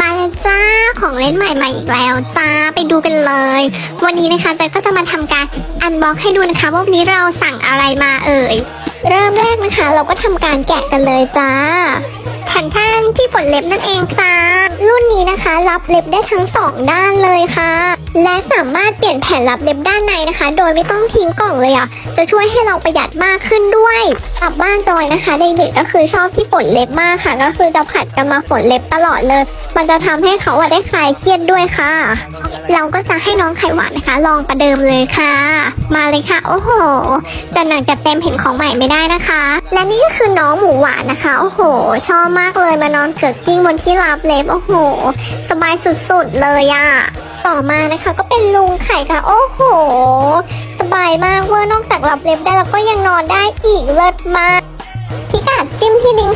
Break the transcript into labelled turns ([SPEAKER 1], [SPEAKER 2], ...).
[SPEAKER 1] มาแล้วจ้าของเล่นใหม่มาอีกแล้วจ้าไปดูกันเลย วันนี้นะคะเจก็จะมาทำการอันบ็อกให้ดูนะคะว่าวันนี้เราสั่งอะไรมาเอ่ย เริ่มแรกนะคะ เราก็ทำการแกะกันเลยจ้าแผ่นแท่งที่ฝนเล็บนั่นเองจ้ารุ่นนี้นะคะ รับเล็บได้ทั้งสองด้านเลยค่ะ และสามารถเปลี่ยนแผ่นรับเล็บด้านในนะคะ โดยไม่ต้องทิ้งกล่องเลยอะ จะช่วยให้เราประหยัดมากขึ้นด้วยกลับบ้านจอยนะคะเด็กๆก็คือชอบที่ฝนเล็บมากค่ะ ก็คือจะผัดกันมาฝนเล็บตลอดเลย มันจะทำให้เขาได้คลายเครียดด้วยค่ะ เราก็จะให้น้องไข่หวานนะคะ ลองประเดิมเลยค่ะ มาเลยค่ะ โอ้โหจะหนักจะเต็มเห็นของใหม่ไม่ได้นะคะ และนี่ก็คือน้องหมูหวานนะคะ โอ้โห ชอบมากเลยมานอนเกิดกิ้งบนที่รับเล็บโอ้โห สบายสุดๆเลยอะ ต่อมานะคะ ก็เป็นลุงไข่ค่ะ โอ้โห สบายมากเวอร์นอกจากรับเล็บได้แล้วก็ยังนอนได้อีกเลิศมากพิกัดจิ้มที่ลิง